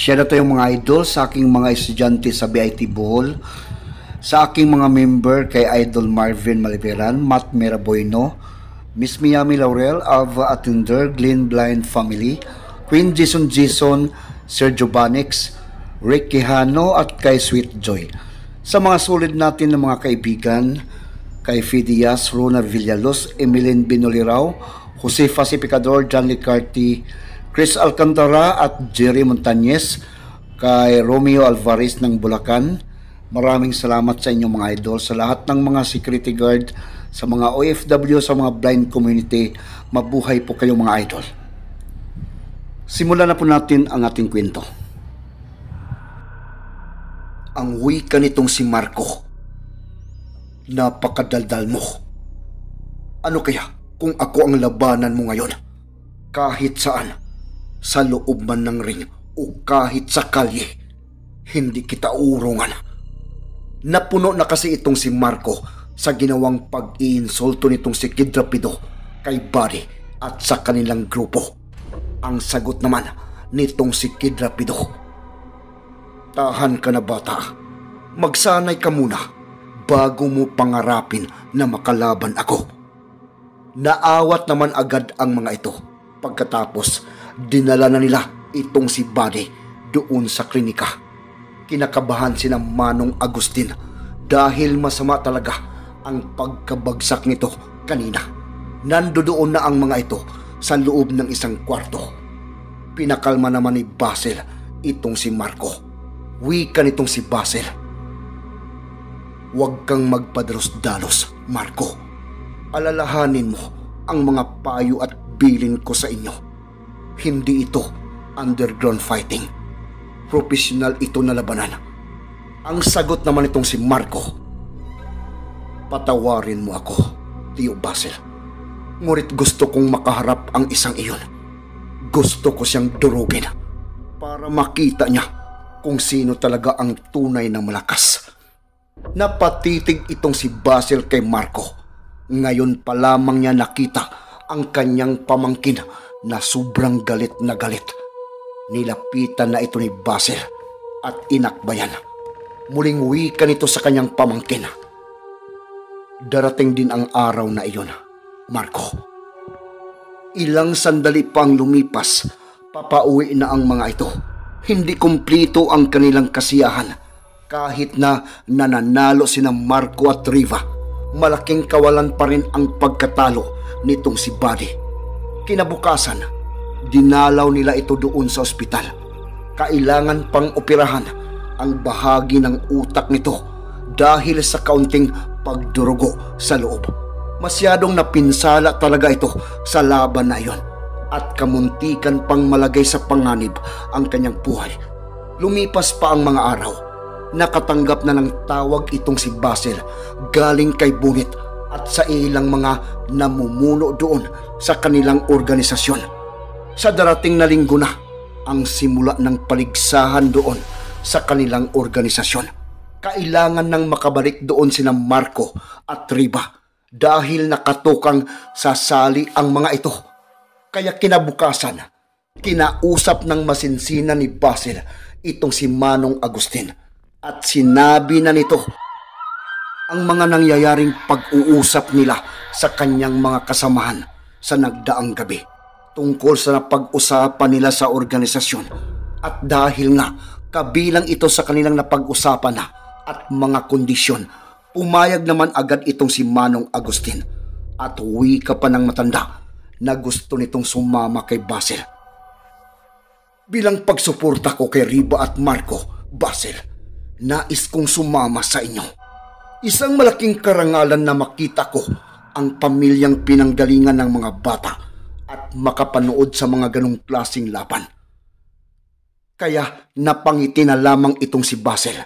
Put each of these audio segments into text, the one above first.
Siya na yung mga idol sa aking mga estudyante sa BIT Bohol, sa aking mga member kay Idol Marvin Maliveran, Matt Meraboyno, Miss Miami Laurel, Alva Attender, Glenn Blind Family, Queen Jason Jason, Sergio Banix, Rick Quijano at kay Sweet Joy. Sa mga sulit natin ng mga kaibigan, kay Fidias, Rona Villalos, Emilien Binolirao, Jose Pacificador, John Licarti, Chris Alcantara at Jerry Montañez, kay Romeo Alvarez ng Bulacan. Maraming salamat sa inyong mga idol, sa lahat ng mga security guard, sa mga OFW, sa mga blind community. Mabuhay po kayong mga idol. Simulan na po natin ang ating kwento. Ang wika nitong si Marco. Napakadaldal mo. Ano kaya kung ako ang labanan mo ngayon? Kahit saan sa loob man ng ring o kahit sa kalye, hindi kita urungan. Napuno na kasi itong si Marco sa ginawang pag-iinsulto nitong si Kid Rapido kay Buddy at sa kanilang grupo. Ang sagot naman nitong si Kid Rapido. Tahan ka na bata. Magsanay ka muna bago mo pangarapin na makalaban ako. Naawat naman agad ang mga ito. Pagkatapos dinala na nila itong si Buddy doon sa klinika. Kinakabahan si Manong Agustin dahil masama talaga ang pagkabagsak nito kanina. Nando doon na ang mga ito sa loob ng isang kwarto. Pinakalma naman ni Basil itong si Marco. Wika nitong si Basil. Huwag kang magpadalos-dalos, Marco. Alalahanin mo ang mga payo at bilin ko sa inyo hindi ito underground fighting. Professional ito na labanan. Ang sagot naman itong si Marco. Patawarin mo ako, Tio Basil. Ngunit gusto kong makaharap ang isang iyon. Gusto ko siyang durugin para makita niya kung sino talaga ang tunay na malakas. Napatitig itong si Basil kay Marco. Ngayon pa lamang niya nakita ang kanyang pamangkin na sobrang galit na galit. Nilapitan na ito ni Basil at inakbayan. Muling wika nito sa kanyang pamangkin. Darating din ang araw na iyon, Marco. Ilang sandali pang lumipas, papauwi na ang mga ito. Hindi kumplito ang kanilang kasiyahan. Kahit na nananalo sina Marco at Riva, malaking kawalan pa rin ang pagkatalo nitong si Buddy Kinabukasan, dinalaw nila ito doon sa ospital. Kailangan pang operahan ang bahagi ng utak nito dahil sa kaunting pagdurugo sa loob. Masyadong napinsala talaga ito sa laban na iyon at kamuntikan pang malagay sa panganib ang kanyang buhay. Lumipas pa ang mga araw. Nakatanggap na ng tawag itong si Basil galing kay Bunit at sa ilang mga namumuno doon sa kanilang organisasyon. Sa darating na linggo na ang simula ng paligsahan doon sa kanilang organisasyon. Kailangan nang makabalik doon sina Marco at Riba dahil nakatukang sasali ang mga ito. Kaya kinabukasan, kinausap ng masinsina ni Basil itong si Manong Agustin at sinabi na nito ang mga nangyayaring pag-uusap nila sa kanyang mga kasamahan sa nagdaang gabi tungkol sa napag-usapan nila sa organisasyon. At dahil nga kabilang ito sa kanilang napag-usapan na at mga kondisyon, pumayag naman agad itong si Manong Agustin. At huwi ka pa ng matanda na gusto nitong sumama kay Basil. Bilang pagsuporta ko kay Riba at Marco, Basil, nais kong sumama sa inyo. Isang malaking karangalan na makita ko ang pamilyang pinanggalingan ng mga bata at makapanood sa mga ganong klasing laban. Kaya napangiti na lamang itong si Basil.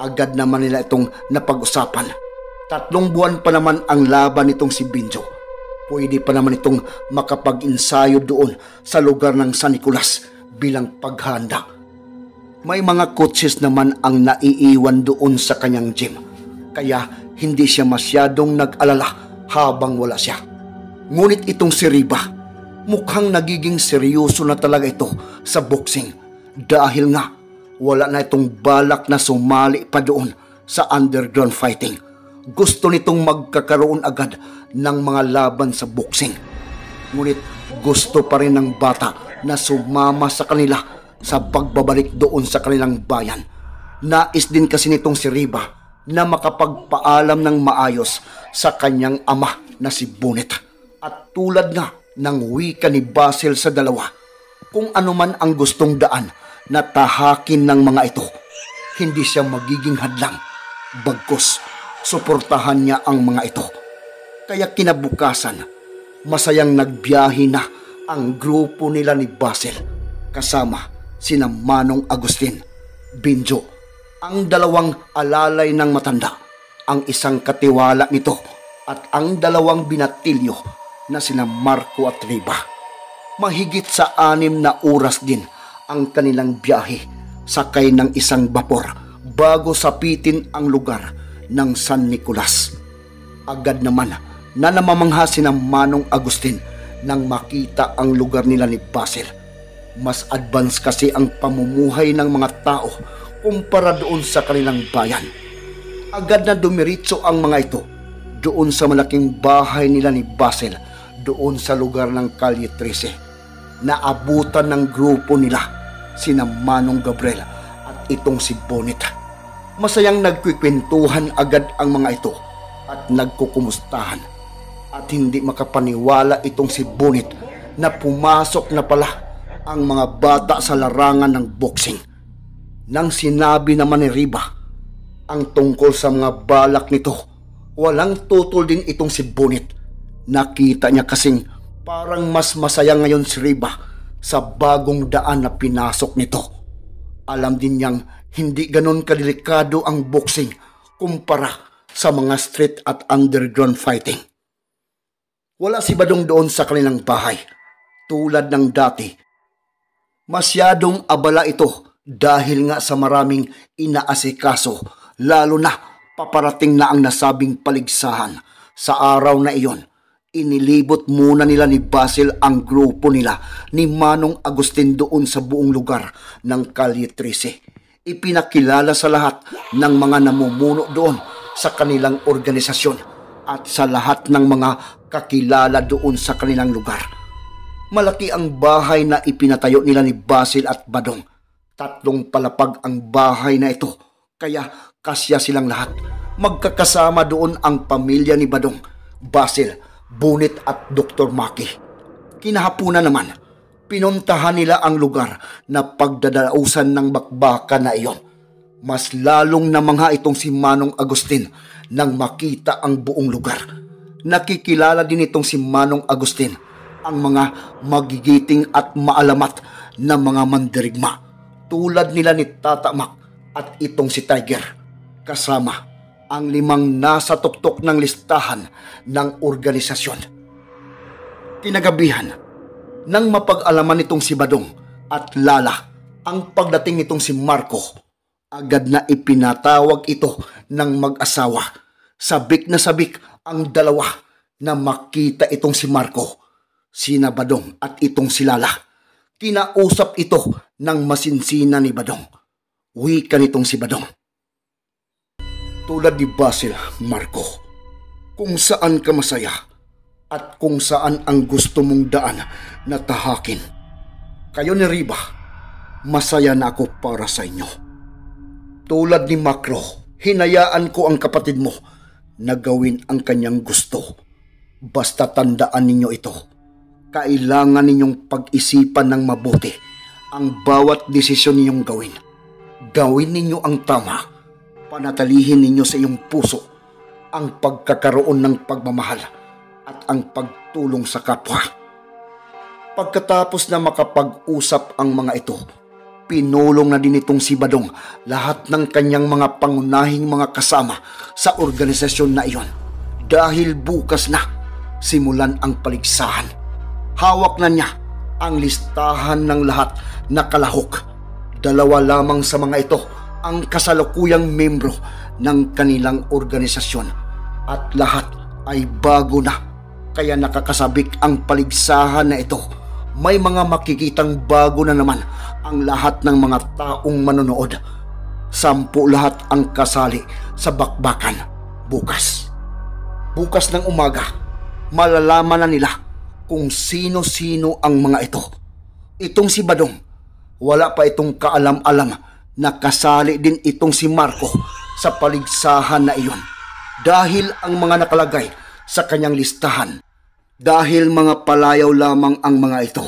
Agad naman nila itong napag-usapan. Tatlong buwan pa naman ang laban nitong si Binjo. Pwede pa naman itong makapag-insayo doon sa lugar ng San Nicolas bilang paghanda. May mga coaches naman ang naiiwan doon sa kanyang gym kaya hindi siya masyadong nag-alala habang wala siya. Ngunit itong si Riba, mukhang nagiging seryoso na talaga ito sa boxing dahil nga wala na itong balak na sumali pa doon sa underground fighting. Gusto nitong magkakaroon agad ng mga laban sa boxing. Ngunit gusto pa rin ng bata na sumama sa kanila sa pagbabalik doon sa kanilang bayan. Nais din kasi nitong si Riba na makapagpaalam ng maayos sa kanyang ama na si Bonet. At tulad nga ng wika ni Basil sa dalawa, kung anuman ang gustong daan na tahakin ng mga ito. Hindi siya magiging hadlang. Bagkos, suportahan niya ang mga ito. Kaya kinabukasan, masayang nagbiyahe na ang grupo nila ni Basil kasama sina Manong Agustin, Binjo, ang dalawang alalay ng matanda, ang isang katiwala nito at ang dalawang binatilyo na sina Marco at Riba. Mahigit sa anim na oras din ang kanilang biyahe sakay ng isang bapor bago sapitin ang lugar ng San Nicolas. Agad naman na namamangha si ng Manong Agustin nang makita ang lugar nila ni Basil. Mas advance kasi ang pamumuhay ng mga tao kumpara doon sa kanilang bayan. Agad na dumiritso ang mga ito doon sa malaking bahay nila ni Basil doon sa lugar ng Kalye 13. Naabutan ng grupo nila sina Manong Gabriel at itong si Bonita. Masayang nagkikwentuhan agad ang mga ito at nagkukumustahan at hindi makapaniwala itong si Bonit na pumasok na pala ang mga bata sa larangan ng boxing. Nang sinabi naman ni Riba ang tungkol sa mga balak nito, walang tutol din itong si Bonit. Nakita niya kasing parang mas masaya ngayon si Riba sa bagong daan na pinasok nito. Alam din niyang hindi ganon kadelikado ang boxing kumpara sa mga street at underground fighting. Wala si Badong doon sa kanilang bahay. Tulad ng dati, masyadong abala ito dahil nga sa maraming inaasikaso lalo na paparating na ang nasabing paligsahan sa araw na iyon Inilibot muna nila ni Basil ang grupo nila ni Manong Agustin doon sa buong lugar ng Kalye 13. Ipinakilala sa lahat ng mga namumuno doon sa kanilang organisasyon at sa lahat ng mga kakilala doon sa kanilang lugar. Malaki ang bahay na ipinatayo nila ni Basil at Badong. Tatlong palapag ang bahay na ito, kaya kasya silang lahat. Magkakasama doon ang pamilya ni Badong, Basil, Bunit at Dr. Maki. Kinahapunan naman, pinuntahan nila ang lugar na pagdadausan ng bakbaka na iyon. Mas lalong namangha itong si Manong Agustin nang makita ang buong lugar. Nakikilala din itong si Manong Agustin ang mga magigiting at maalamat na mga mandirigma tulad nila ni Tata Mac at itong si Tiger kasama ang limang nasa tuktok ng listahan ng organisasyon. Kinagabihan, nang mapag-alaman nitong si Badong at Lala ang pagdating nitong si Marco, agad na ipinatawag ito ng mag-asawa. Sabik na sabik ang dalawa na makita itong si Marco, sina Badong at itong si Lala. Kinausap ito ng masinsina ni Badong. Wika nitong si Badong tulad ni Basil Marco, kung saan ka masaya at kung saan ang gusto mong daan na tahakin. Kayo ni Riba, masaya na ako para sa inyo. Tulad ni Macro, hinayaan ko ang kapatid mo na gawin ang kanyang gusto. Basta tandaan ninyo ito. Kailangan ninyong pag-isipan ng mabuti ang bawat desisyon ninyong gawin. Gawin ninyo ang tama panatalihin ninyo sa iyong puso ang pagkakaroon ng pagmamahal at ang pagtulong sa kapwa. Pagkatapos na makapag-usap ang mga ito, pinulong na din itong si Badong lahat ng kanyang mga pangunahing mga kasama sa organisasyon na iyon. Dahil bukas na, simulan ang paligsahan. Hawak na niya ang listahan ng lahat na kalahok. Dalawa lamang sa mga ito ang kasalukuyang membro ng kanilang organisasyon at lahat ay bago na kaya nakakasabik ang paligsahan na ito. May mga makikitang bago na naman ang lahat ng mga taong manonood. Sampu lahat ang kasali sa bakbakan bukas. Bukas ng umaga, malalaman na nila kung sino-sino ang mga ito. Itong si Badong, wala pa itong kaalam-alam na kasali din itong si Marco sa paligsahan na iyon. Dahil ang mga nakalagay sa kanyang listahan, dahil mga palayaw lamang ang mga ito.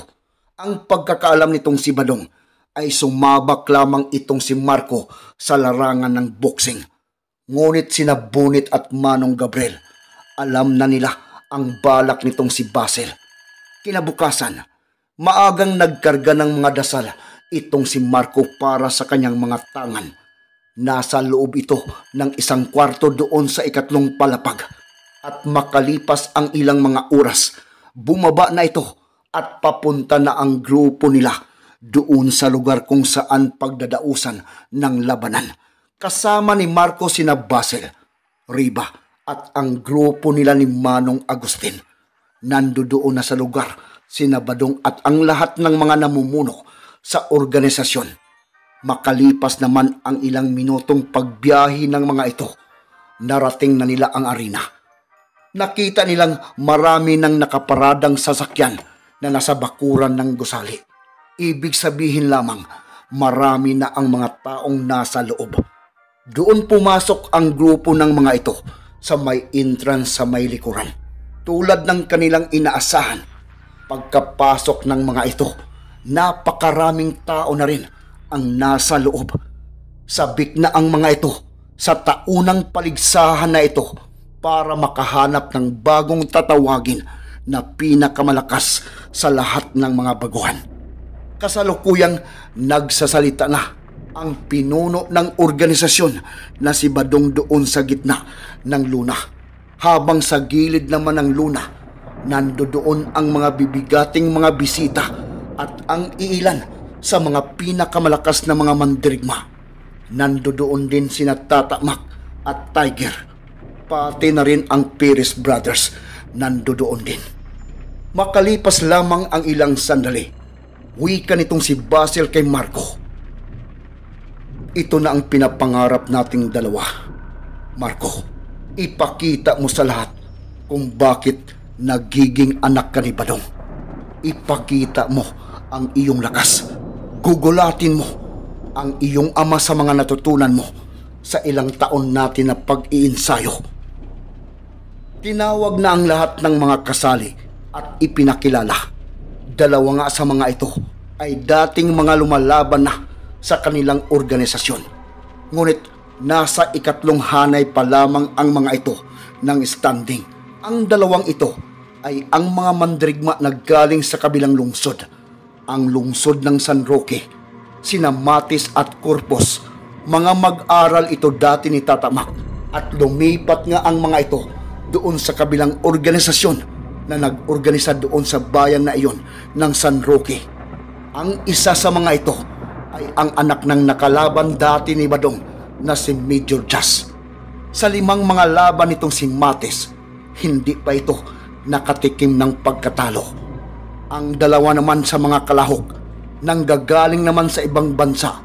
Ang pagkakaalam nitong si Badong ay sumabak lamang itong si Marco sa larangan ng boxing. Ngunit sina Bunit at Manong Gabriel, alam na nila ang balak nitong si Basil. Kinabukasan, maagang nagkarga ng mga dasal itong si Marco para sa kanyang mga tangan. Nasa loob ito ng isang kwarto doon sa ikatlong palapag. At makalipas ang ilang mga oras, bumaba na ito at papunta na ang grupo nila doon sa lugar kung saan pagdadausan ng labanan. Kasama ni Marco sina Basil, Riba at ang grupo nila ni Manong Agustin. Nando doon na sa lugar sina Badong at ang lahat ng mga namumuno sa organisasyon. Makalipas naman ang ilang minutong pagbiyahi ng mga ito, narating na nila ang arena. Nakita nilang marami ng nakaparadang sasakyan na nasa bakuran ng gusali Ibig sabihin lamang, marami na ang mga taong nasa loob. Doon pumasok ang grupo ng mga ito sa may entrance sa may likuran. Tulad ng kanilang inaasahan, pagkapasok ng mga ito, napakaraming tao na rin ang nasa loob. Sabik na ang mga ito sa taunang paligsahan na ito para makahanap ng bagong tatawagin na pinakamalakas sa lahat ng mga baguhan kasalukuyang nagsasalita na ang pinuno ng organisasyon na si Badong doon sa gitna ng luna. Habang sa gilid naman ng luna, nando doon ang mga bibigating mga bisita at ang iilan sa mga pinakamalakas na mga mandirigma. Nando doon din sina Tatamak at Tiger. Pati na rin ang Perez Brothers nando doon din. Makalipas lamang ang ilang sandali, wika nitong si Basil kay Marco. Ito na ang pinapangarap nating dalawa. Marco, ipakita mo sa lahat kung bakit nagiging anak ka ni Badong. Ipakita mo ang iyong lakas. Gugulatin mo ang iyong ama sa mga natutunan mo sa ilang taon natin na pag-iinsayo. Tinawag na ang lahat ng mga kasali at ipinakilala Dalawa nga sa mga ito ay dating mga lumalaban na sa kanilang organisasyon. Ngunit nasa ikatlong hanay pa lamang ang mga ito ng standing. Ang dalawang ito ay ang mga mandrigma na galing sa kabilang lungsod. Ang lungsod ng San Roque, sina Matis at Corpus. Mga mag-aral ito dati ni Tatamak at lumipat nga ang mga ito doon sa kabilang organisasyon na nag-organisa doon sa bayan na iyon ng San Roque. Ang isa sa mga ito ay ang anak ng nakalaban dati ni Badong na si Major Jas. Sa limang mga laban nitong si Mates, hindi pa ito nakatikim ng pagkatalo. Ang dalawa naman sa mga kalahok nang gagaling naman sa ibang bansa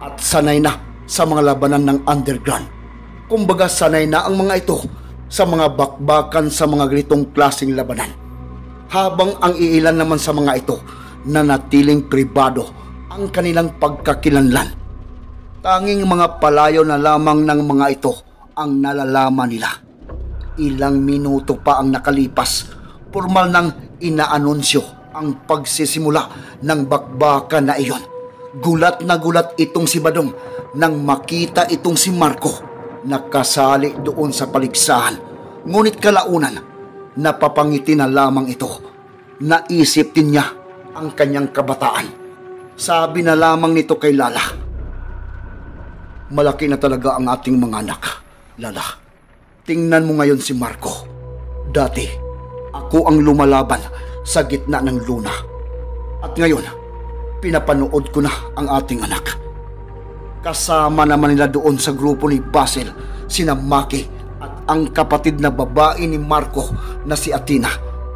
at sanay na sa mga labanan ng underground. Kumbaga sanay na ang mga ito sa mga bakbakan sa mga ganitong klaseng labanan. Habang ang iilan naman sa mga ito na natiling pribado ang kanilang pagkakilanlan. Tanging mga palayo na lamang ng mga ito ang nalalaman nila. Ilang minuto pa ang nakalipas, formal nang inaanunsyo ang pagsisimula ng bakbakan na iyon. Gulat na gulat itong si Badong nang makita itong si Marco nakasali doon sa paligsahan. Ngunit kalaunan, napapangiti na lamang ito. Naisip din niya ang kanyang kabataan. Sabi na lamang nito kay Lala, Malaki na talaga ang ating mga anak, Lala. Tingnan mo ngayon si Marco. Dati, ako ang lumalaban sa gitna ng luna. At ngayon, pinapanood ko na ang ating anak Kasama naman nila doon sa grupo ni Basil, sina Maki at ang kapatid na babae ni Marco na si Atina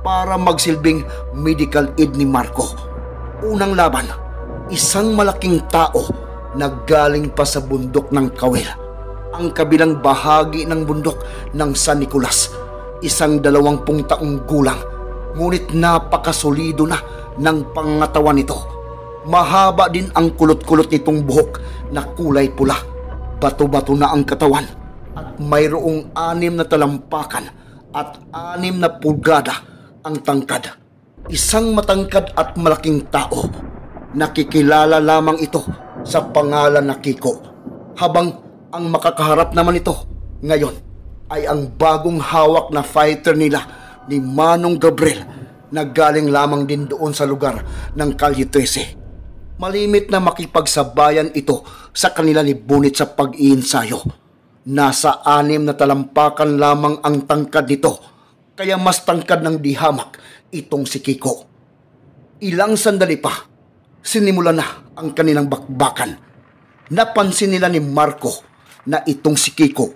para magsilbing medical aid ni Marco. Unang laban, isang malaking tao na galing pa sa bundok ng Kawil. Ang kabilang bahagi ng bundok ng San Nicolas. Isang dalawampung taong gulang. Ngunit napakasolido na ng pangatawan nito. Mahaba din ang kulot-kulot nitong buhok na kulay pula. Bato-bato na ang katawan at mayroong anim na talampakan at anim na pulgada ang tangkad. Isang matangkad at malaking tao. Nakikilala lamang ito sa pangalan na Kiko. Habang ang makakaharap naman ito ngayon ay ang bagong hawak na fighter nila ni Manong Gabriel na galing lamang din doon sa lugar ng Kalye 13. Malimit na makipagsabayan ito sa kanila ni Bunit sa pag-iinsayo. Nasa anim na talampakan lamang ang tangkad nito, kaya mas tangkad ng dihamak itong si Kiko. Ilang sandali pa, sinimula na ang kanilang bakbakan. Napansin nila ni Marco na itong si Kiko,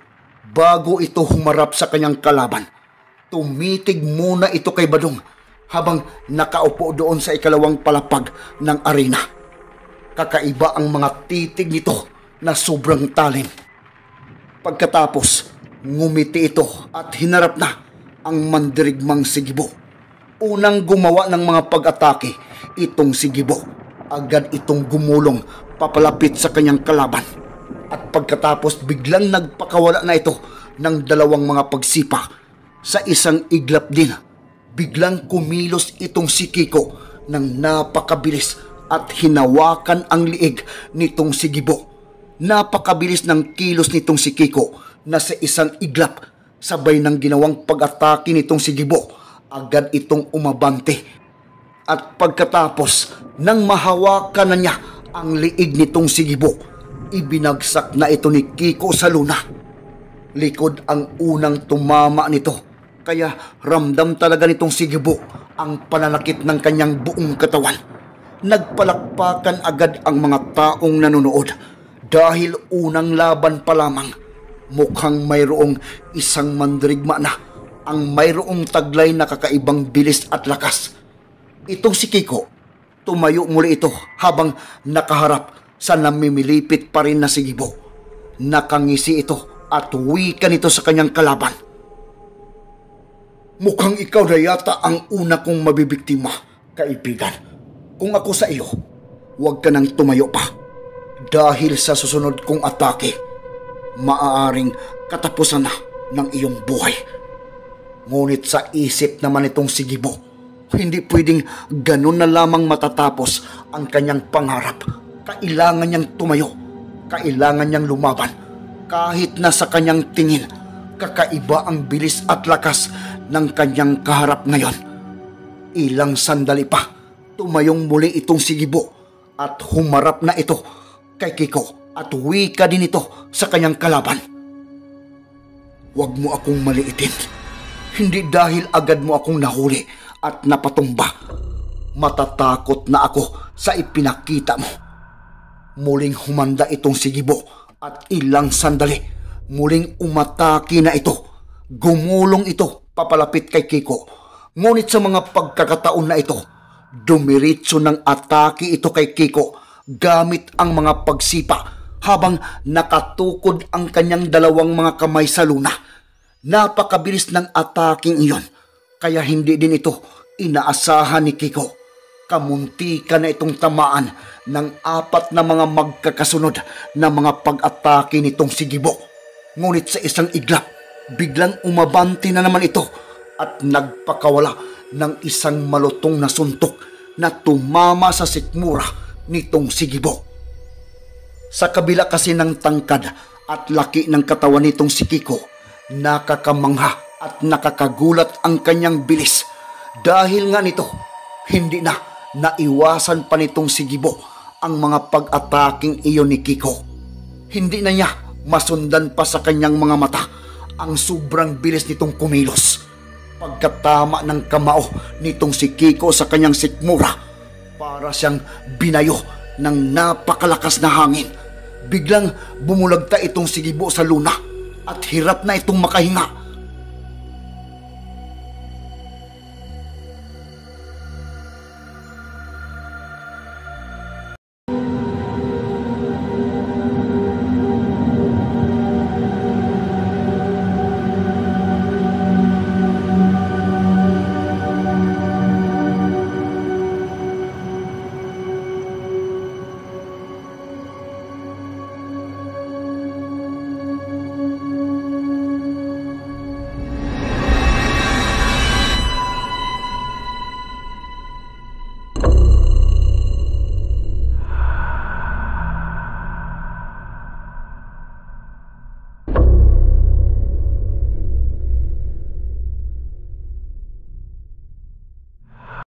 bago ito humarap sa kanyang kalaban, tumitig muna ito kay Badong habang nakaupo doon sa ikalawang palapag ng arena. Kakaiba ang mga titig nito na sobrang talim. Pagkatapos, ngumiti ito at hinarap na ang mandirigmang sigibo. Unang gumawa ng mga pag-atake itong sigibo. Agad itong gumulong papalapit sa kanyang kalaban. At pagkatapos biglang nagpakawala na ito ng dalawang mga pagsipa. Sa isang iglap din, biglang kumilos itong si Kiko ng napakabilis at hinawakan ang liig nitong si Gibo. Napakabilis ng kilos nitong si Kiko na sa isang iglap sabay ng ginawang pag-atake nitong si Gibo. Agad itong umabante. At pagkatapos nang mahawakan na niya ang liig nitong si Gibo, ibinagsak na ito ni Kiko sa luna. Likod ang unang tumama nito kaya ramdam talaga nitong si Gibo ang pananakit ng kanyang buong katawan. Nagpalakpakan agad ang mga taong nanonood dahil unang laban pa lamang mukhang mayroong isang mandrigma na ang mayroong taglay na kakaibang bilis at lakas. Itong si Kiko, tumayo muli ito habang nakaharap sa namimilipit pa rin na si Gibo. Nakangisi ito at wika nito sa kanyang kalaban. Mukhang ikaw na yata ang una kong mabibiktima, kaibigan. Kung ako sa iyo, huwag ka nang tumayo pa. Dahil sa susunod kong atake, maaaring katapusan na ng iyong buhay. Ngunit sa isip naman itong si Gibo, hindi pwedeng ganun na lamang matatapos ang kanyang pangarap. Kailangan niyang tumayo. Kailangan niyang lumaban. Kahit na sa kanyang tingin, kakaiba ang bilis at lakas ng kanyang kaharap ngayon. Ilang sandali pa, tumayong muli itong si Gibo at humarap na ito kay Kiko at wika din ito sa kanyang kalaban. Huwag mo akong maliitin. Hindi dahil agad mo akong nahuli at napatumba. Matatakot na ako sa ipinakita mo. Muling humanda itong si Gibo at ilang sandali, muling umatake na ito. Gumulong ito papalapit kay Kiko. Ngunit sa mga pagkakataon na ito, dumiritso ng atake ito kay Kiko gamit ang mga pagsipa habang nakatukod ang kanyang dalawang mga kamay sa luna. Napakabilis ng ataking iyon, kaya hindi din ito inaasahan ni Kiko. Kamunti ka na itong tamaan ng apat na mga magkakasunod na mga pag-atake nitong si Gibo. Ngunit sa isang iglap, biglang umabante na naman ito at nagpakawala ng isang malutong na suntok na tumama sa sikmura nitong si Gibo. Sa kabila kasi ng tangkad at laki ng katawan nitong si Kiko, nakakamangha at nakakagulat ang kanyang bilis. Dahil nga nito, hindi na naiwasan pa nitong si Gibo ang mga pag-ataking iyon ni Kiko. Hindi na niya masundan pa sa kanyang mga mata ang sobrang bilis nitong kumilos. Pagkatama ng kamao nitong si Kiko sa kanyang sikmura, para siyang binayo ng napakalakas na hangin. Biglang bumulagta itong sigibo sa luna at hirap na itong makahinga